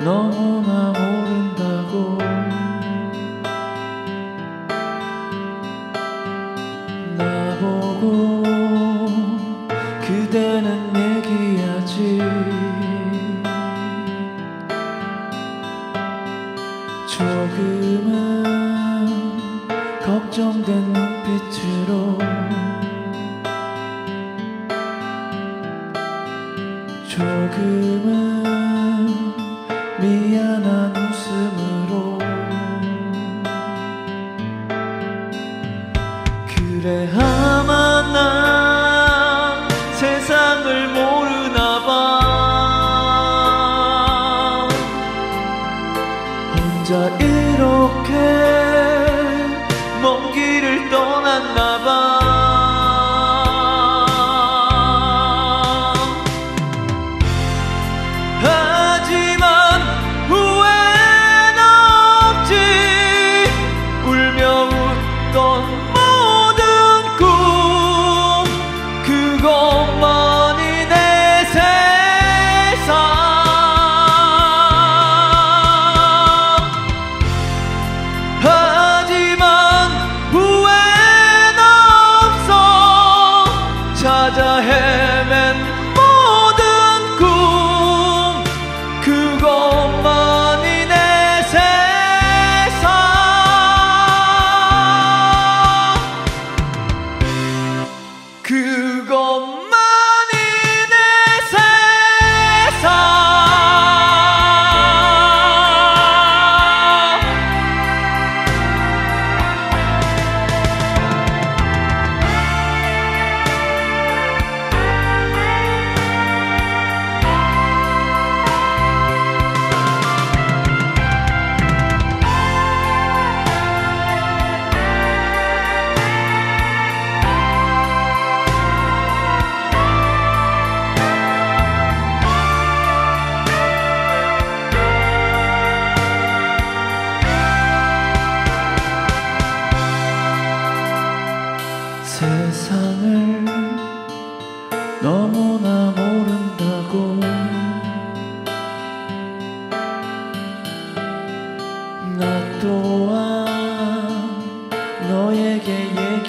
너무나 모른다고. 나보고 그대는 얘기하지. 조금은 걱정된 눈빛으로 조금은 미안한 웃음으로 그래 아마 난 세상을 모르나 봐. 혼자 이렇게 먼 길을 떠났나 봐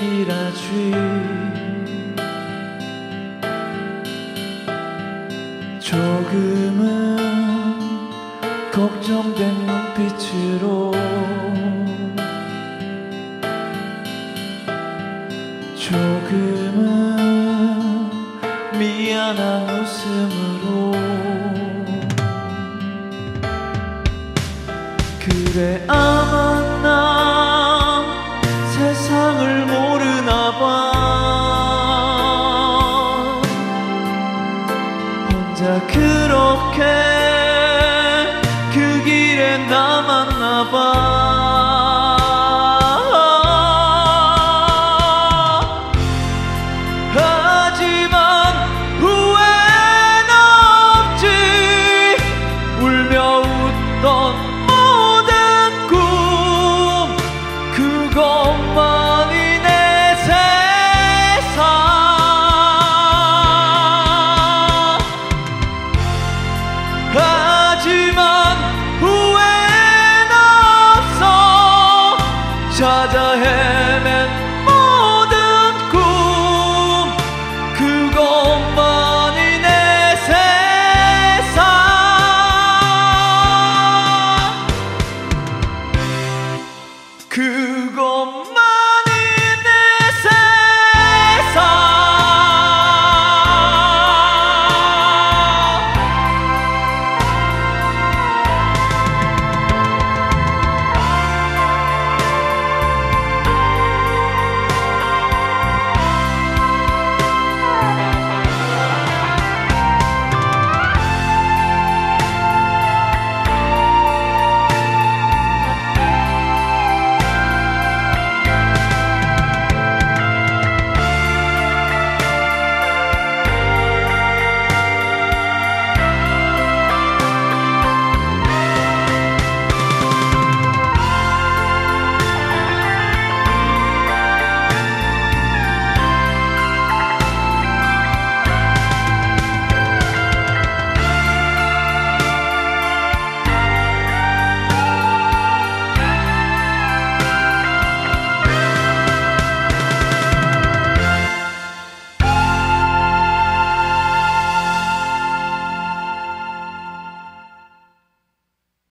얘기를 하지. 조금은 걱정된 눈 혼자 그렇게